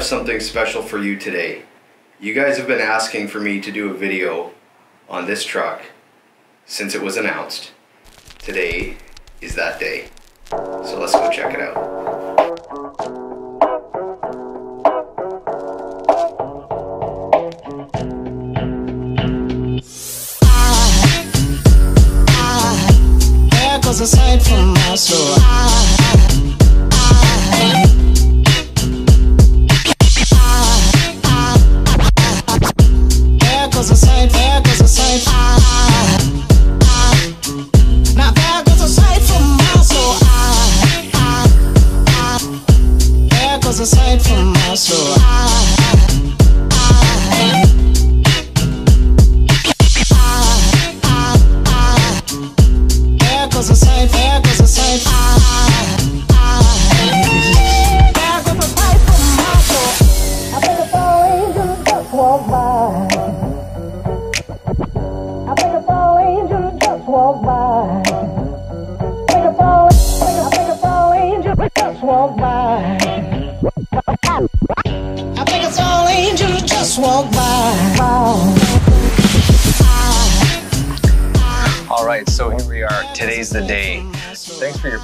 have something special for you today? You guys have been asking for me to do a video on this truck since it was announced. Today is that day. So let's go check it out.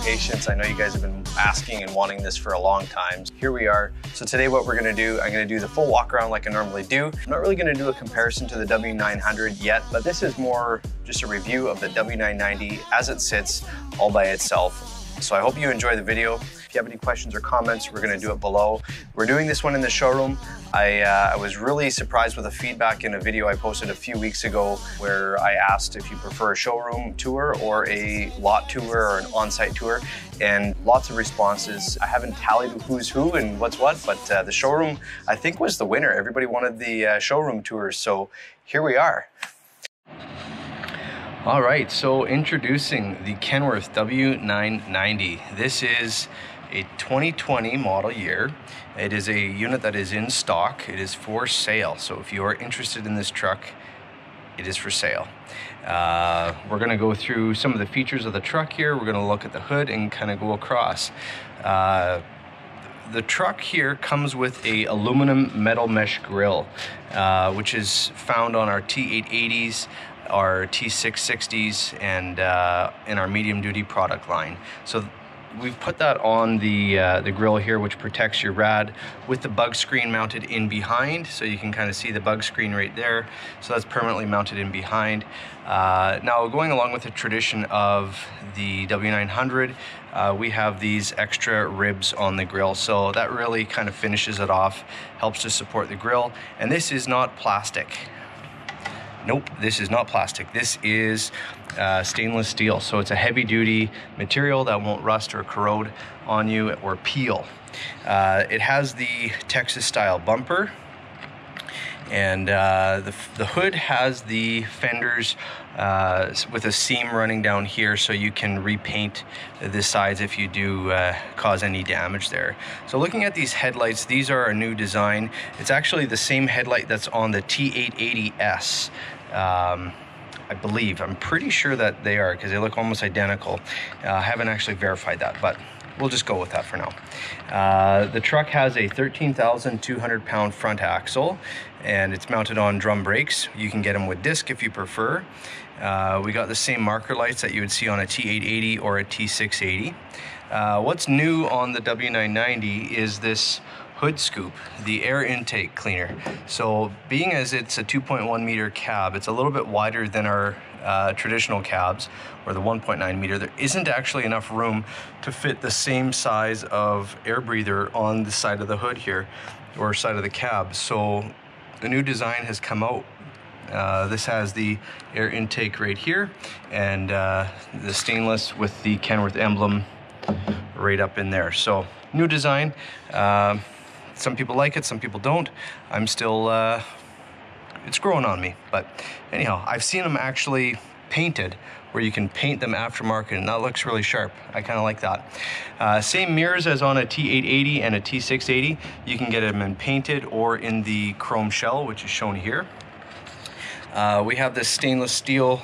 Patience. I know you guys have been asking and wanting this for a long time. Here we are. So today what we're gonna do, I'm gonna do the full walk around like I normally do. I'm not really gonna do a comparison to the W900 yet, but this is more just a review of the W990 as it sits all by itself. So I hope you enjoy the video. You have any questions or comments, we're gonna do it below. We're doing this one in the showroom. I, uh, I was really surprised with the feedback in a video I posted a few weeks ago where I asked if you prefer a showroom tour or a lot tour or an on-site tour and lots of responses. I haven't tallied who's who and what's what, but uh, the showroom I think was the winner. Everybody wanted the uh, showroom tours, so here we are. All right, so introducing the Kenworth W990. This is a 2020 model year. It is a unit that is in stock. It is for sale. So if you are interested in this truck, it is for sale. Uh, we're gonna go through some of the features of the truck here. We're gonna look at the hood and kind of go across. Uh, the truck here comes with a aluminum metal mesh grille, uh, which is found on our T880s, our T660s, and uh, in our medium duty product line. So we've put that on the uh, the grill here, which protects your rad with the bug screen mounted in behind. So you can kind of see the bug screen right there. So that's permanently mounted in behind. Uh, now going along with the tradition of the W900, uh, we have these extra ribs on the grill. So that really kind of finishes it off, helps to support the grill. And this is not plastic. Nope, this is not plastic. This is uh, stainless steel. So it's a heavy duty material that won't rust or corrode on you or peel. Uh, it has the Texas style bumper and uh, the, the hood has the fenders uh, with a seam running down here so you can repaint the sides if you do uh, cause any damage there. So looking at these headlights, these are a new design. It's actually the same headlight that's on the T880S. Um, I believe. I'm pretty sure that they are because they look almost identical. Uh, I haven't actually verified that, but we'll just go with that for now. Uh, the truck has a 13,200 pound front axle and it's mounted on drum brakes. You can get them with disc if you prefer. Uh, we got the same marker lights that you would see on a T880 or a T680. Uh, what's new on the W990 is this hood scoop, the air intake cleaner. So being as it's a 2.1 meter cab, it's a little bit wider than our uh, traditional cabs or the 1.9 meter. There isn't actually enough room to fit the same size of air breather on the side of the hood here or side of the cab. So the new design has come out uh, this has the air intake right here and uh, the stainless with the Kenworth emblem right up in there. So new design. Um some people like it, some people don't. I'm still, uh, it's growing on me. But anyhow, I've seen them actually painted where you can paint them aftermarket and that looks really sharp. I kind of like that. Uh, same mirrors as on a T880 and a T680. You can get them in painted or in the chrome shell, which is shown here. Uh, we have this stainless steel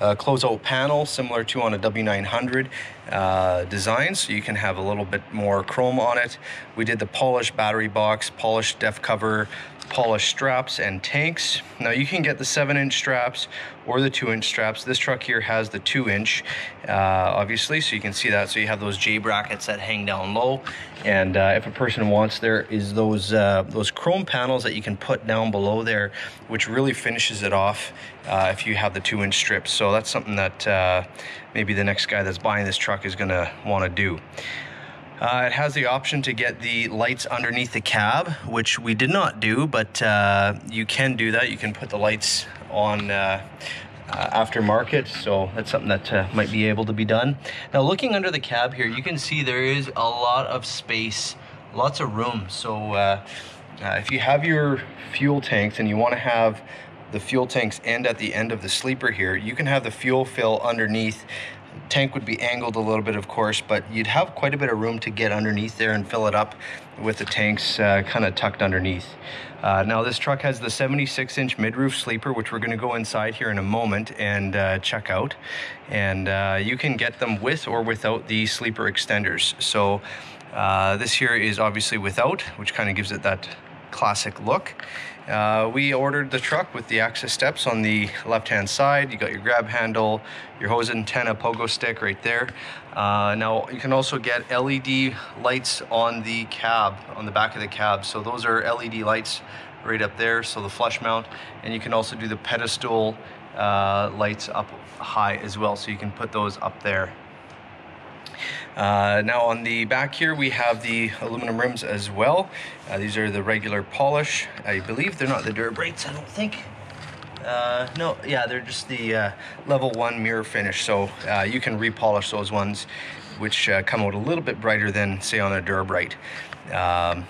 uh, closeout panel similar to on a W900 uh, design so you can have a little bit more chrome on it. We did the polished battery box, polished def cover, polished straps and tanks. Now you can get the 7 inch straps or the 2 inch straps. This truck here has the 2 inch uh, obviously so you can see that. So you have those J brackets that hang down low and uh, if a person wants there is those uh, those chrome panels that you can put down below there which really finishes it off uh, if you have the 2 inch strips. So that's something that uh, maybe the next guy that's buying this truck is going to want to do. Uh, it has the option to get the lights underneath the cab, which we did not do, but uh, you can do that. You can put the lights on uh, uh aftermarket, so that's something that uh, might be able to be done. Now, looking under the cab here, you can see there is a lot of space, lots of room. So uh, if you have your fuel tanks and you want to have the fuel tanks end at the end of the sleeper here, you can have the fuel fill underneath tank would be angled a little bit, of course, but you'd have quite a bit of room to get underneath there and fill it up with the tanks uh, kind of tucked underneath. Uh, now this truck has the 76 inch mid-roof sleeper, which we're gonna go inside here in a moment and uh, check out. And uh, you can get them with or without the sleeper extenders. So uh, this here is obviously without, which kind of gives it that classic look. Uh, we ordered the truck with the access steps on the left hand side. You got your grab handle, your hose antenna, pogo stick right there. Uh, now you can also get LED lights on the cab, on the back of the cab. So those are LED lights right up there, so the flush mount. And you can also do the pedestal uh, lights up high as well, so you can put those up there. Uh, now on the back here we have the aluminum rims as well. Uh, these are the regular polish. I believe they're not the Dura-Brights, I don't think. Uh, no, yeah, they're just the uh, level one mirror finish. So uh, you can repolish those ones, which uh, come out a little bit brighter than say on a Dura-Bright. Um,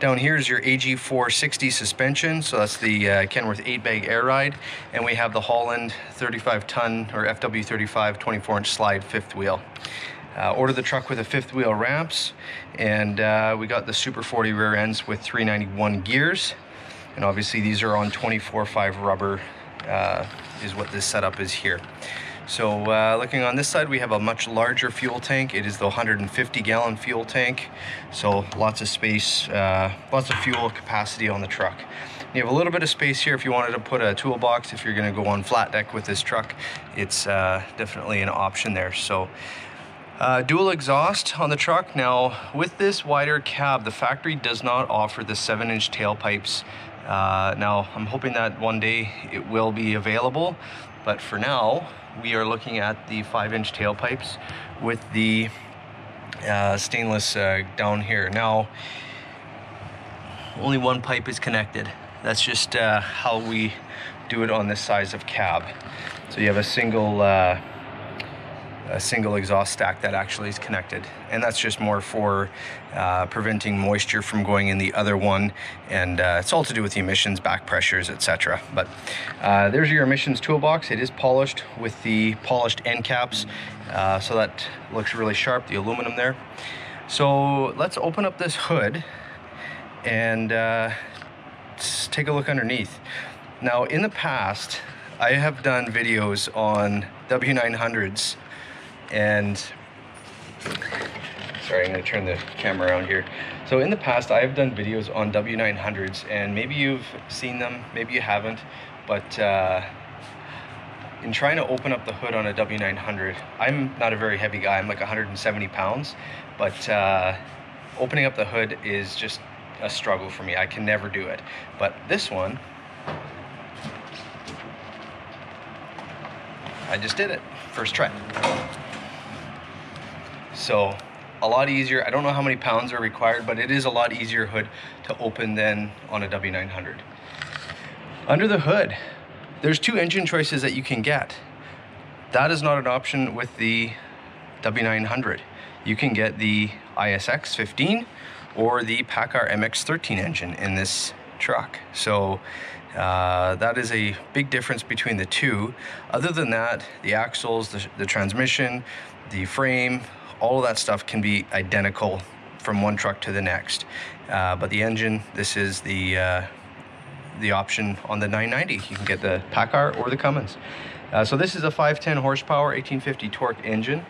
down here is your AG460 suspension, so that's the uh, Kenworth 8-bag air ride, and we have the Holland 35-ton or FW35 24-inch slide fifth wheel. Uh, ordered the truck with a fifth wheel ramps and uh, we got the Super 40 rear ends with 391 gears and obviously these are on 24.5 rubber uh, is what this setup is here. So uh, looking on this side we have a much larger fuel tank. It is the 150 gallon fuel tank so lots of space, uh, lots of fuel capacity on the truck. You have a little bit of space here if you wanted to put a toolbox if you're going to go on flat deck with this truck. It's uh, definitely an option there. So uh, dual exhaust on the truck. Now, with this wider cab, the factory does not offer the 7-inch tailpipes. Uh, now, I'm hoping that one day it will be available, but for now, we are looking at the 5-inch tailpipes with the uh, stainless uh, down here. Now, only one pipe is connected. That's just uh, how we do it on this size of cab. So you have a single uh, a single exhaust stack that actually is connected. And that's just more for uh, preventing moisture from going in the other one. And uh, it's all to do with the emissions, back pressures, etc. But uh, there's your emissions toolbox. It is polished with the polished end caps. Uh, so that looks really sharp, the aluminum there. So let's open up this hood and uh, take a look underneath. Now in the past, I have done videos on W900s and sorry, I'm gonna turn the camera around here. So in the past, I've done videos on W900s and maybe you've seen them, maybe you haven't, but uh, in trying to open up the hood on a W900, I'm not a very heavy guy, I'm like 170 pounds, but uh, opening up the hood is just a struggle for me. I can never do it. But this one, I just did it, first try. So a lot easier. I don't know how many pounds are required, but it is a lot easier hood to open than on a W900. Under the hood, there's two engine choices that you can get. That is not an option with the W900. You can get the ISX 15 or the Paccar MX 13 engine in this truck. So uh, that is a big difference between the two. Other than that, the axles, the, the transmission, the frame, all of that stuff can be identical from one truck to the next. Uh, but the engine, this is the uh, the option on the 990. You can get the Paccar or the Cummins. Uh, so this is a 510 horsepower, 1850 torque engine.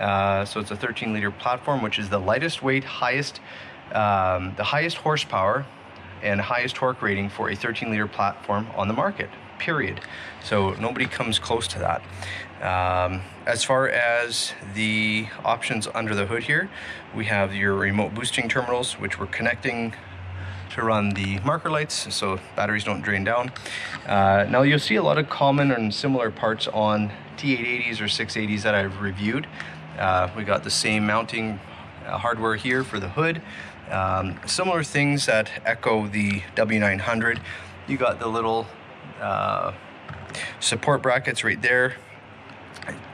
Uh, so it's a 13 liter platform, which is the lightest weight, highest, um, the highest horsepower and highest torque rating for a 13 liter platform on the market, period. So nobody comes close to that. Um, as far as the options under the hood here, we have your remote boosting terminals, which we're connecting to run the marker lights so batteries don't drain down. Uh, now you'll see a lot of common and similar parts on T880s or 680s that I've reviewed. Uh, we got the same mounting uh, hardware here for the hood. Um, similar things that echo the W900. You got the little uh, support brackets right there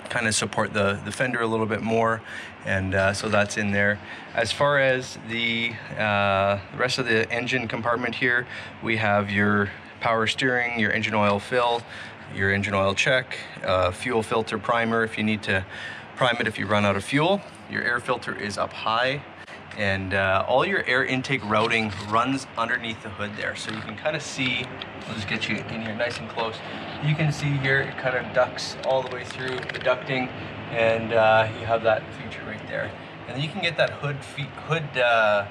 kind of support the, the fender a little bit more and uh, so that's in there. As far as the uh, rest of the engine compartment here, we have your power steering, your engine oil fill, your engine oil check, uh, fuel filter primer if you need to prime it if you run out of fuel. Your air filter is up high and uh, all your air intake routing runs underneath the hood there. So you can kind of see I'll just get you in here nice and close. You can see here it kind of ducts all the way through the ducting and uh, you have that feature right there. And then you can get that hood hood uh,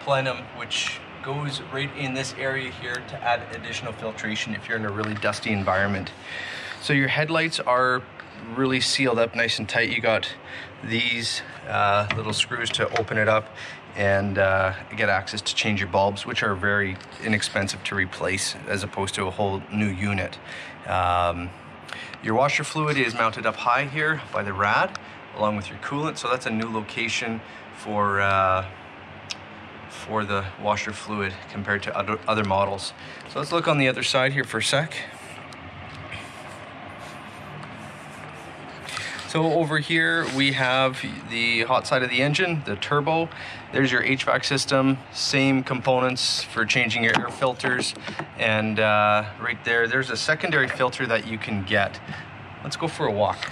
plenum which goes right in this area here to add additional filtration if you're in a really dusty environment. So your headlights are really sealed up nice and tight. You got these uh, little screws to open it up and uh, get access to change your bulbs, which are very inexpensive to replace as opposed to a whole new unit. Um, your washer fluid is mounted up high here by the rad along with your coolant. So that's a new location for uh, for the washer fluid compared to other, other models. So let's look on the other side here for a sec. So over here we have the hot side of the engine, the turbo. There's your HVAC system, same components for changing your air filters. And uh, right there, there's a secondary filter that you can get. Let's go for a walk.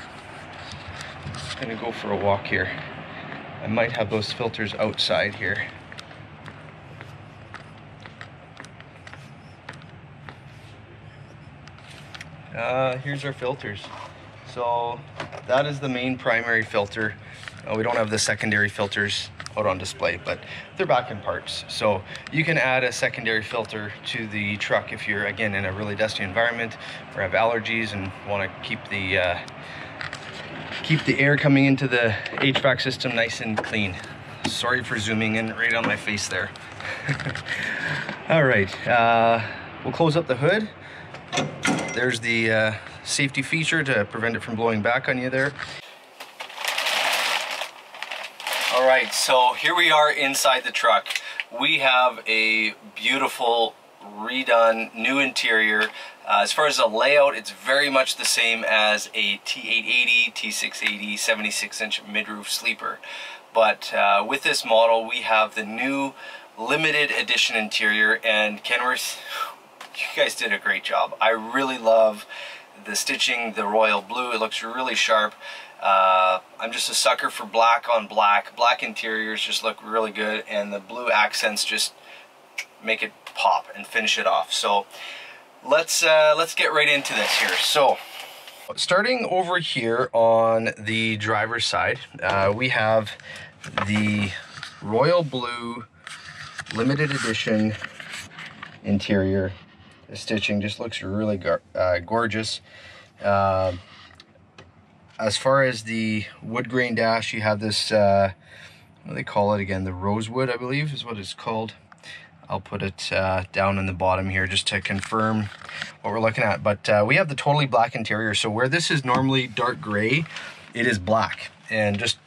I'm gonna go for a walk here. I might have those filters outside here. Uh, here's our filters. So that is the main primary filter. Uh, we don't have the secondary filters out on display, but they're back in parts. So you can add a secondary filter to the truck if you're, again, in a really dusty environment or have allergies and want to keep the uh, keep the air coming into the HVAC system nice and clean. Sorry for zooming in right on my face there. All right, uh, we'll close up the hood. There's the uh, safety feature to prevent it from blowing back on you there. All right, so here we are inside the truck. We have a beautiful redone new interior. Uh, as far as the layout, it's very much the same as a T880, T680, 76 inch mid-roof sleeper. But uh, with this model, we have the new limited edition interior and Kenworth, you guys did a great job. I really love the stitching, the royal blue, it looks really sharp. Uh, I'm just a sucker for black on black. Black interiors just look really good and the blue accents just make it pop and finish it off. So let's, uh, let's get right into this here. So starting over here on the driver's side, uh, we have the royal blue limited edition interior the stitching just looks really uh, gorgeous. Uh, as far as the wood grain dash, you have this, uh, what do they call it again? The rosewood, I believe, is what it's called. I'll put it uh, down in the bottom here just to confirm what we're looking at. But uh, we have the totally black interior. So where this is normally dark gray, it is black and just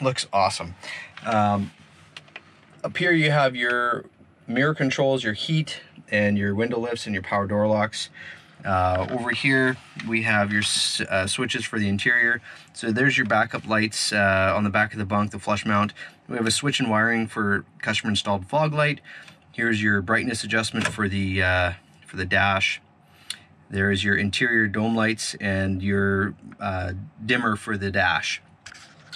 looks awesome. Um, up here you have your mirror controls, your heat, and your window lifts and your power door locks. Uh, over here, we have your uh, switches for the interior. So there's your backup lights uh, on the back of the bunk, the flush mount. We have a switch and wiring for customer installed fog light. Here's your brightness adjustment for the, uh, for the dash. There is your interior dome lights and your uh, dimmer for the dash.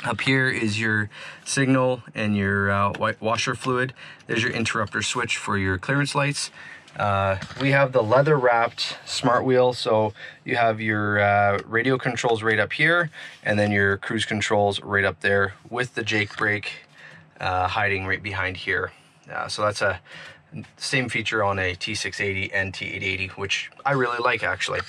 Up here is your signal and your uh, washer fluid. There's your interrupter switch for your clearance lights. Uh, we have the leather wrapped smart wheel. So you have your uh, radio controls right up here and then your cruise controls right up there with the Jake brake uh, hiding right behind here. Uh, so that's a same feature on a T680 and T880, which I really like actually.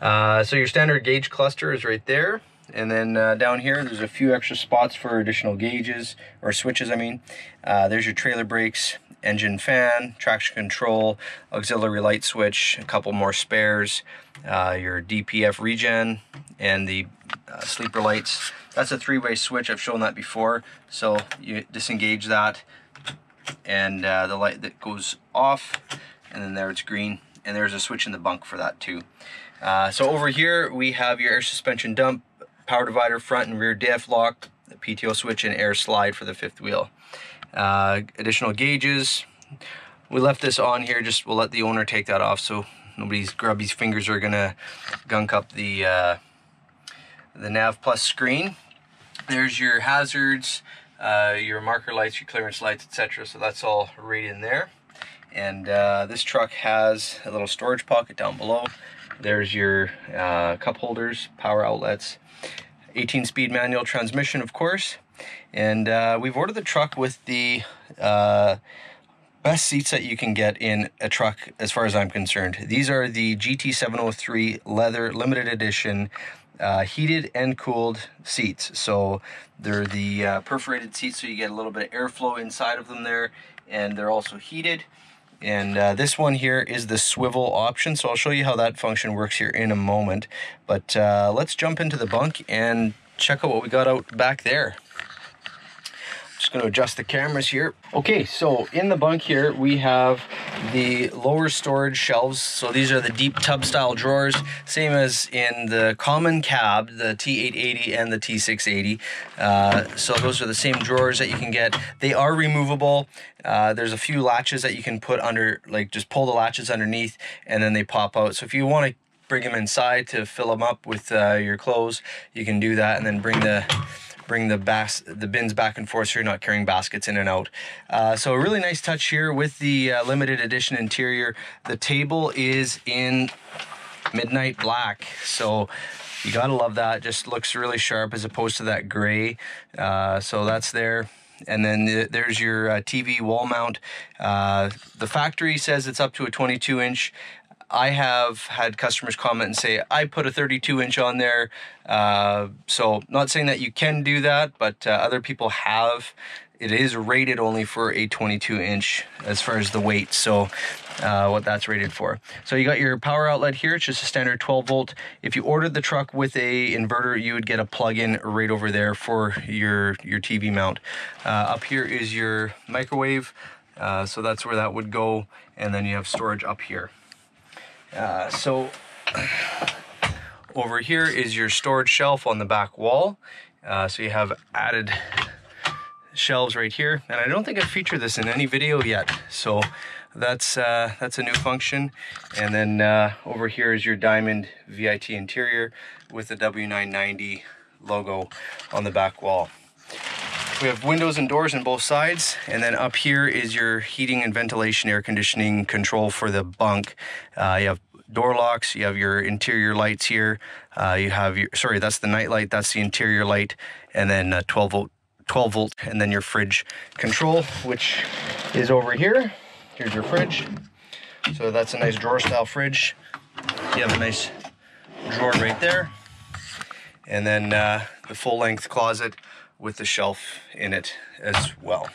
Uh, so your standard gauge cluster is right there. And then uh, down here, there's a few extra spots for additional gauges, or switches, I mean. Uh, there's your trailer brakes, engine fan, traction control, auxiliary light switch, a couple more spares, uh, your DPF regen, and the uh, sleeper lights. That's a three-way switch, I've shown that before. So you disengage that, and uh, the light that goes off, and then there it's green. And there's a switch in the bunk for that too. Uh, so over here, we have your air suspension dump, power divider, front and rear diff lock, PTO switch, and air slide for the fifth wheel. Uh, additional gauges. We left this on here, just we'll let the owner take that off so nobody's grubby fingers are gonna gunk up the uh, the Nav Plus screen. There's your hazards, uh, your marker lights, your clearance lights, etc. So that's all right in there. And uh, this truck has a little storage pocket down below. There's your uh, cup holders, power outlets, 18 speed manual transmission, of course. And uh, we've ordered the truck with the uh, best seats that you can get in a truck as far as I'm concerned. These are the GT703 leather limited edition uh, heated and cooled seats. So they're the uh, perforated seats so you get a little bit of airflow inside of them there and they're also heated. And uh, this one here is the swivel option. So I'll show you how that function works here in a moment. But uh, let's jump into the bunk and check out what we got out back there. Just to adjust the cameras here. Okay, so in the bunk here, we have the lower storage shelves. So these are the deep tub style drawers, same as in the common cab, the T880 and the T680. Uh, so those are the same drawers that you can get. They are removable. Uh, there's a few latches that you can put under, like just pull the latches underneath and then they pop out. So if you want to bring them inside to fill them up with uh, your clothes, you can do that and then bring the bring the bas the bins back and forth so you're not carrying baskets in and out. Uh, so a really nice touch here with the uh, limited edition interior. The table is in midnight black. So you gotta love that. Just looks really sharp as opposed to that gray. Uh, so that's there. And then the, there's your uh, TV wall mount. Uh, the factory says it's up to a 22 inch. I have had customers comment and say, I put a 32 inch on there. Uh, so, not saying that you can do that, but uh, other people have. It is rated only for a 22 inch as far as the weight. So, uh, what that's rated for. So you got your power outlet here. It's just a standard 12 volt. If you ordered the truck with a inverter, you would get a plug-in right over there for your your TV mount. Uh, up here is your microwave. Uh, so that's where that would go. And then you have storage up here. Uh, so over here is your storage shelf on the back wall. Uh, so you have added shelves right here. And I don't think I've featured this in any video yet. So that's uh, that's a new function. And then uh, over here is your diamond VIT interior with the W990 logo on the back wall. We have windows and doors on both sides, and then up here is your heating and ventilation air conditioning control for the bunk. Uh, you have door locks, you have your interior lights here, uh, you have your, sorry, that's the night light, that's the interior light, and then 12 volt 12 volt and then your fridge control which is over here. Here's your fridge. So that's a nice drawer style fridge. You have a nice drawer right there. And then uh, the full length closet with the shelf in it as well.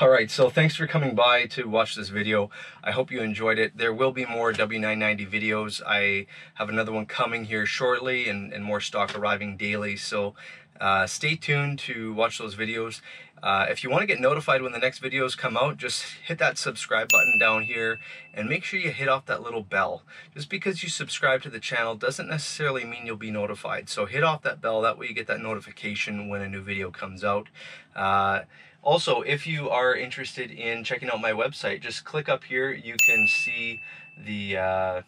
All right, so thanks for coming by to watch this video. I hope you enjoyed it. There will be more W990 videos. I have another one coming here shortly and, and more stock arriving daily. So uh, stay tuned to watch those videos. Uh, if you want to get notified when the next videos come out, just hit that subscribe button down here and make sure you hit off that little bell. Just because you subscribe to the channel doesn't necessarily mean you'll be notified. So hit off that bell, that way you get that notification when a new video comes out. Uh, also, if you are interested in checking out my website, just click up here. You can see the uh,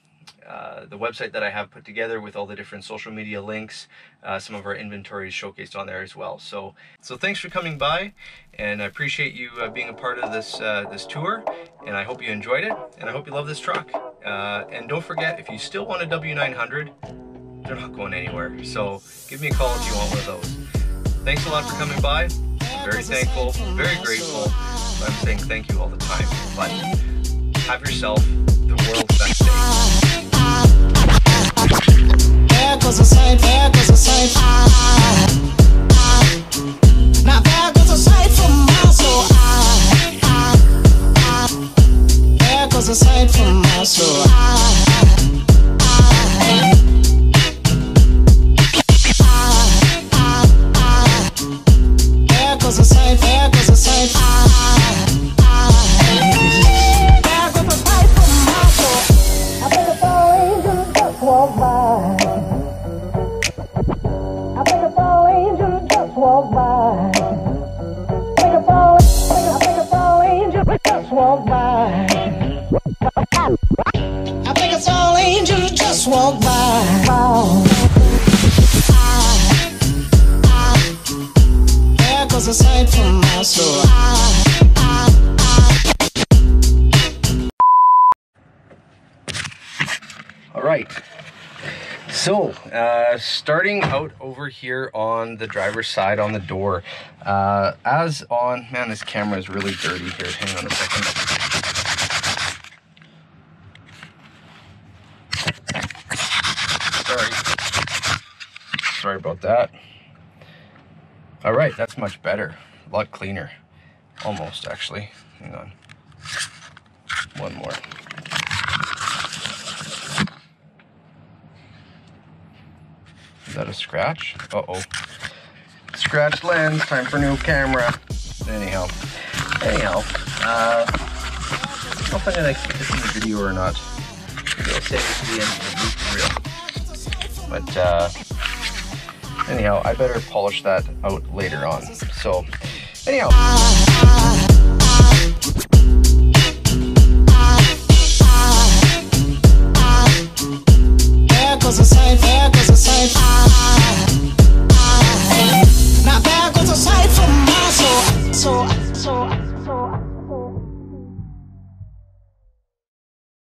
uh, the website that I have put together with all the different social media links, uh, some of our inventory is showcased on there as well. So, so thanks for coming by, and I appreciate you uh, being a part of this uh, this tour, and I hope you enjoyed it, and I hope you love this truck. Uh, and don't forget, if you still want a W900, they're not going anywhere. So give me a call if you want one of those. Thanks a lot for coming by. I'm very thankful, very grateful. I'm saying thank you all the time. But have yourself the world's best. There goes a sight, there goes a sight. Now All right. So, uh, starting out over here on the driver's side on the door, uh, as on, man, this camera is really dirty here. Hang on a second. Sorry. Sorry about that. All right, that's much better. A lot cleaner. Almost, actually. Hang on. One more. Is that a scratch? Uh-oh. Scratch lens, time for new camera. Anyhow. Anyhow. Uh, I don't I'm gonna keep this in the video or not. Maybe I'll save it to the end of the. But, uh, anyhow, I better polish that out later on. So, anyhow.